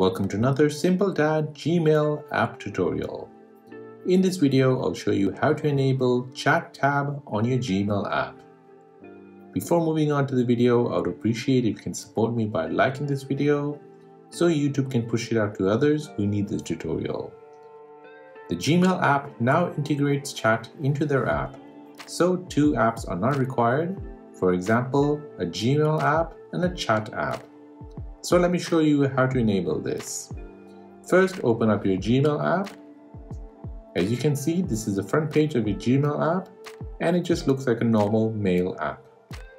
Welcome to another Simple Dad Gmail app tutorial. In this video, I'll show you how to enable Chat tab on your Gmail app. Before moving on to the video, I would appreciate if you can support me by liking this video so YouTube can push it out to others who need this tutorial. The Gmail app now integrates chat into their app, so two apps are not required, for example, a Gmail app and a chat app. So let me show you how to enable this. First, open up your Gmail app. As you can see, this is the front page of your Gmail app and it just looks like a normal mail app.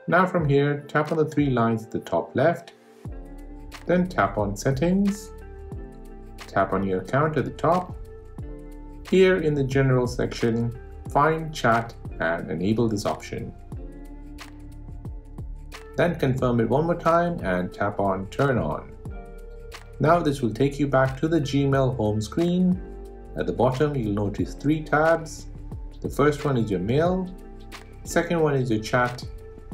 Now from here, tap on the three lines at the top left, then tap on settings, tap on your account at the top. Here in the general section, find chat and enable this option. Then confirm it one more time and tap on turn on. Now this will take you back to the Gmail home screen. At the bottom you'll notice three tabs. The first one is your mail, second one is your chat,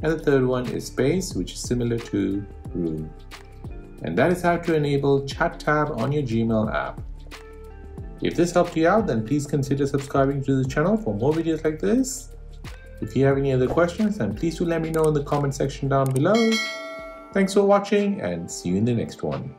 and the third one is space which is similar to room. And that is how to enable chat tab on your Gmail app. If this helped you out then please consider subscribing to the channel for more videos like this. If you have any other questions, then please do let me know in the comment section down below. Thanks for watching and see you in the next one.